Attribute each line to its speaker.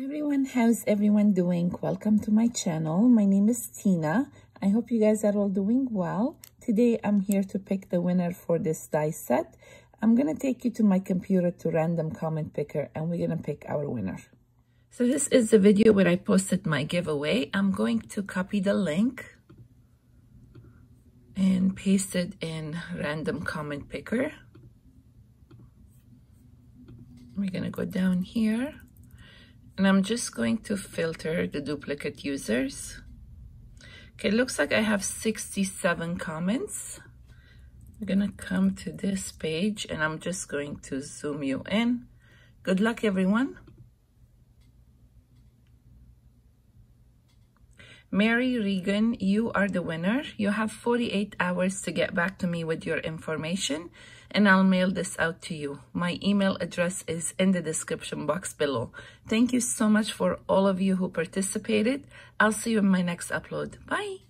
Speaker 1: Everyone, how's everyone doing? Welcome to my channel. My name is Tina. I hope you guys are all doing well. Today I'm here to pick the winner for this die set. I'm gonna take you to my computer to random comment picker and we're gonna pick our winner. So this is the video where I posted my giveaway. I'm going to copy the link and paste it in random comment picker. We're gonna go down here and I'm just going to filter the duplicate users. Okay, looks like I have 67 comments. I'm gonna come to this page and I'm just going to zoom you in. Good luck, everyone. Mary Regan, you are the winner. You have 48 hours to get back to me with your information and I'll mail this out to you. My email address is in the description box below. Thank you so much for all of you who participated. I'll see you in my next upload. Bye.